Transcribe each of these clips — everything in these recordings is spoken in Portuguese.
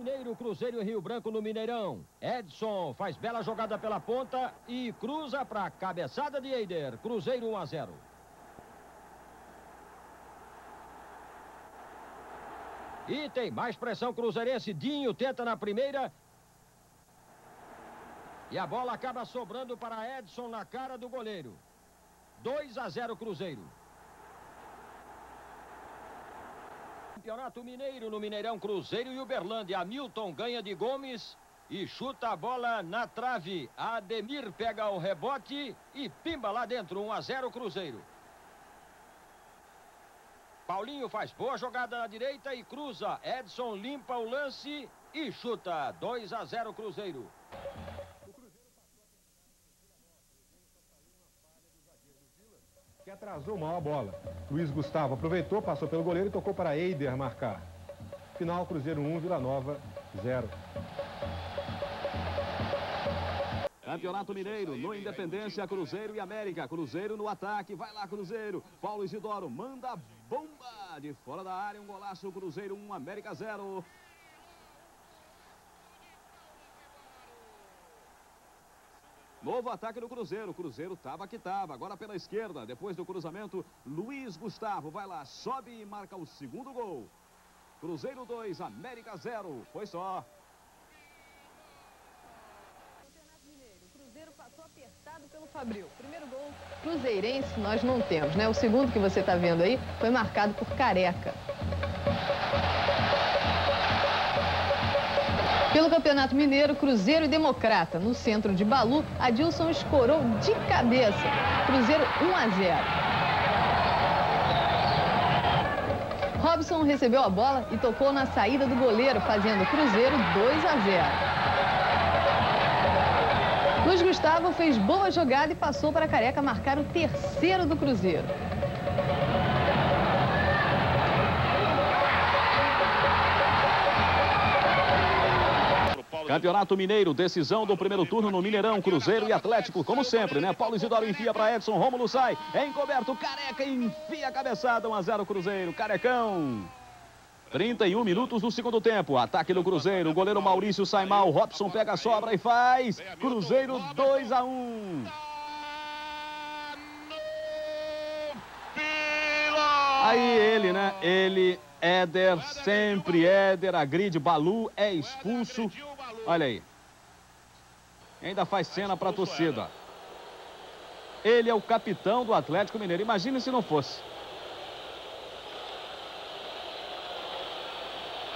Mineiro, Cruzeiro e Rio Branco no Mineirão. Edson faz bela jogada pela ponta e cruza para cabeçada de Eider. Cruzeiro 1 a 0. E tem mais pressão cruzeirense. Dinho tenta na primeira. E a bola acaba sobrando para Edson na cara do goleiro. 2 a 0 Cruzeiro. Campeonato Mineiro no Mineirão Cruzeiro e Uberlândia. Hamilton ganha de Gomes e chuta a bola na trave. Ademir pega o rebote e pimba lá dentro. 1 a 0 Cruzeiro. Paulinho faz boa jogada na direita e cruza. Edson limpa o lance e chuta. 2 a 0 Cruzeiro. Que atrasou mal a bola. Luiz Gustavo aproveitou, passou pelo goleiro e tocou para Eider marcar. Final, Cruzeiro 1, Vila Nova 0. Campeonato Mineiro, no Independência, Cruzeiro e América. Cruzeiro no ataque, vai lá Cruzeiro. Paulo Isidoro manda bomba de fora da área, um golaço, Cruzeiro 1, América 0. Novo ataque do Cruzeiro. Cruzeiro tava que tava. Agora pela esquerda. Depois do cruzamento, Luiz Gustavo vai lá, sobe e marca o segundo gol. Cruzeiro 2, América 0. Foi só. Pelo Fabril. Primeiro gol cruzeirense nós não temos, né? O segundo que você está vendo aí foi marcado por Careca. Pelo Campeonato Mineiro, Cruzeiro e Democrata. No centro de Balu, Adilson escorou de cabeça. Cruzeiro 1 a 0. Robson recebeu a bola e tocou na saída do goleiro, fazendo Cruzeiro 2 a 0. Luiz Gustavo fez boa jogada e passou para a Careca marcar o terceiro do Cruzeiro. Campeonato Mineiro, decisão do primeiro turno no Mineirão, Cruzeiro e Atlético, como sempre, né? Paulo Isidoro enfia para Edson, Rômulo sai, é encoberto, Careca enfia a cabeçada, 1 a 0 Cruzeiro, Carecão. 31 minutos do segundo tempo, ataque do Cruzeiro, goleiro Maurício sai mal, Robson pega a sobra e faz, Cruzeiro 2 a 1. Aí ele, né? Ele, Éder, sempre Éder, agride, Balu é expulso. Olha aí. Ainda faz cena para a torcida. Ele é o capitão do Atlético Mineiro. Imagine se não fosse.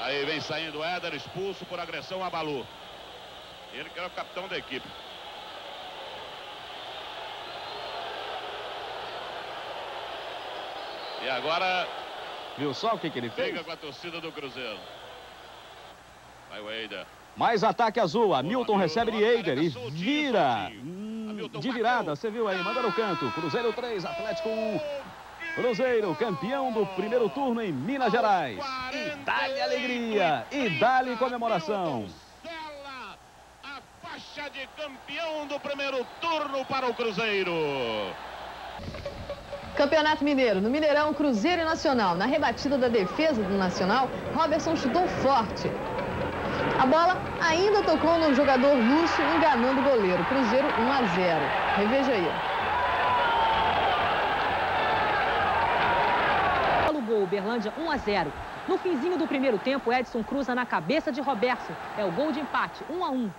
Aí vem saindo Éder, expulso por agressão a Balu. Ele que era o capitão da equipe. E agora... Viu só o que, que ele fez? Pega com a torcida do Cruzeiro. Vai o Eider. Mais ataque azul. Hamilton recebe de Eider e vira. Hum, de virada, você viu aí, manda no canto. Cruzeiro 3, Atlético 1. Cruzeiro, campeão do primeiro turno em Minas Gerais. E dá-lhe alegria, e dá-lhe comemoração. A faixa de campeão do primeiro turno para o Cruzeiro. Campeonato Mineiro. No Mineirão, Cruzeiro e Nacional. Na rebatida da defesa do Nacional, Robertson chutou forte. A bola ainda tocou no jogador Lúcio, enganando o goleiro. Cruzeiro 1 a 0. Reveja aí. Pelo gol, Uberlândia 1 a 0. No finzinho do primeiro tempo, Edson cruza na cabeça de Roberto. É o gol de empate, 1 a 1.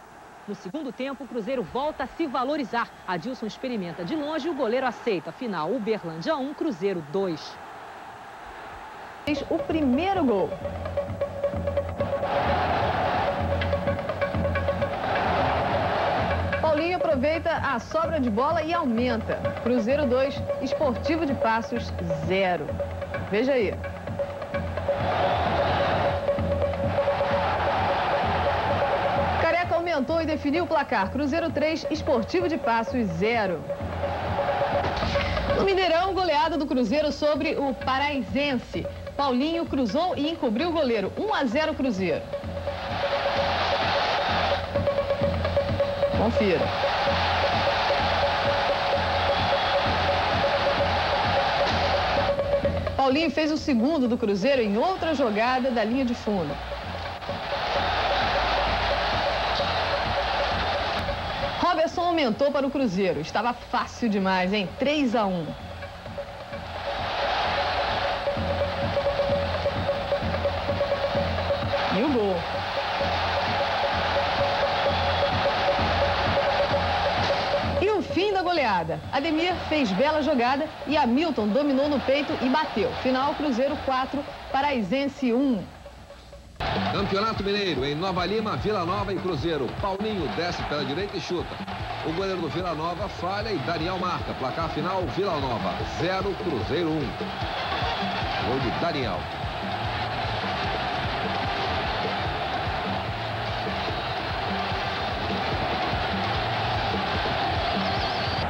No segundo tempo, o Cruzeiro volta a se valorizar. Adilson experimenta de longe e o goleiro aceita. Final, Uberlândia 1, Cruzeiro 2. Fez o primeiro gol. Paulinho aproveita a sobra de bola e aumenta. Cruzeiro 2, Esportivo de Passos 0. Veja aí. E definiu o placar. Cruzeiro 3, Esportivo de Passos 0. No Mineirão, goleada do Cruzeiro sobre o Paraizense. Paulinho cruzou e encobriu o goleiro. 1 a 0 Cruzeiro. Confira. Paulinho fez o segundo do Cruzeiro em outra jogada da linha de fundo. Aumentou para o Cruzeiro. Estava fácil demais, em 3 a 1. E o gol. E o fim da goleada. Ademir fez bela jogada e Hamilton dominou no peito e bateu. Final Cruzeiro 4, Paraizense 1. Campeonato Mineiro, em Nova Lima, Vila Nova e Cruzeiro. Paulinho desce pela direita e chuta. O goleiro do Vila Nova falha e Daniel marca. Placar final, Vila Nova 0, Cruzeiro 1. Gol de Daniel.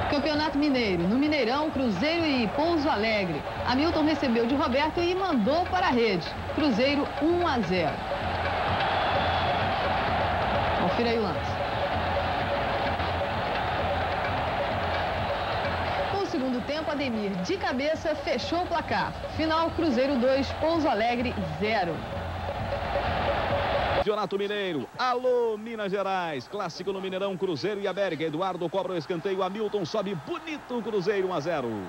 Campeonato Mineiro. No Mineirão, Cruzeiro e Pouso Alegre. Hamilton recebeu de Roberto e mandou para a rede. Cruzeiro 1 a 0. Confira aí o lance. Tempo, Ademir, de cabeça, fechou o placar. Final, Cruzeiro 2, Pouso Alegre 0. Campeonato Mineiro. Alô, Minas Gerais. Clássico no Mineirão, Cruzeiro e América. Eduardo cobra o escanteio. Hamilton sobe bonito. Cruzeiro 1 a 0.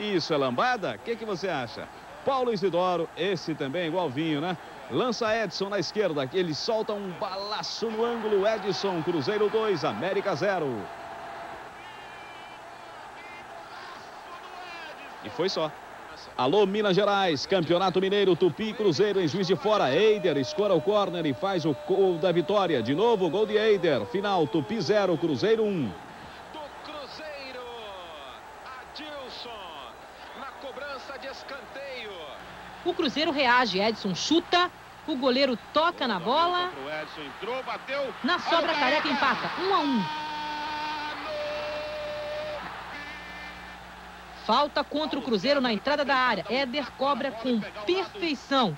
Isso é lambada? O que, que você acha? Paulo Isidoro, esse também igualzinho, né? Lança Edson na esquerda. Ele solta um balaço no ângulo. Edson, Cruzeiro 2, América 0. E foi só. Alô, Minas Gerais, Campeonato Mineiro, Tupi Cruzeiro em Juiz de Fora. Eider escora o corner e faz o gol da vitória. De novo, gol de Eider. Final, Tupi 0, Cruzeiro 1. Um. Do Cruzeiro, Adilson, na cobrança de escanteio. O Cruzeiro reage, Edson chuta, o goleiro toca na bola. O Edson entrou, bateu. Na sobra, Careca empata, 1 um a 1. Um. Falta contra o Cruzeiro na entrada da área. Éder cobra com perfeição.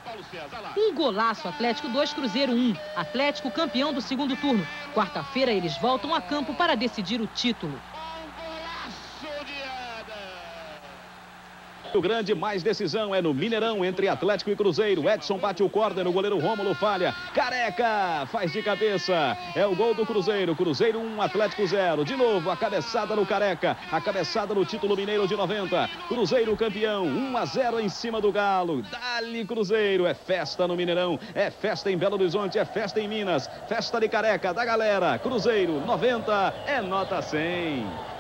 Um golaço Atlético 2, Cruzeiro 1. Atlético campeão do segundo turno. Quarta-feira eles voltam a campo para decidir o título. Grande mais decisão é no Mineirão entre Atlético e Cruzeiro. Edson bate o corner, o goleiro Rômulo falha. Careca faz de cabeça. É o gol do Cruzeiro. Cruzeiro 1, Atlético 0. De novo, a cabeçada no Careca. A cabeçada no título mineiro de 90. Cruzeiro campeão, 1 a 0 em cima do Galo. Dali Cruzeiro. É festa no Mineirão. É festa em Belo Horizonte. É festa em Minas. Festa de Careca da galera. Cruzeiro 90 é nota 100.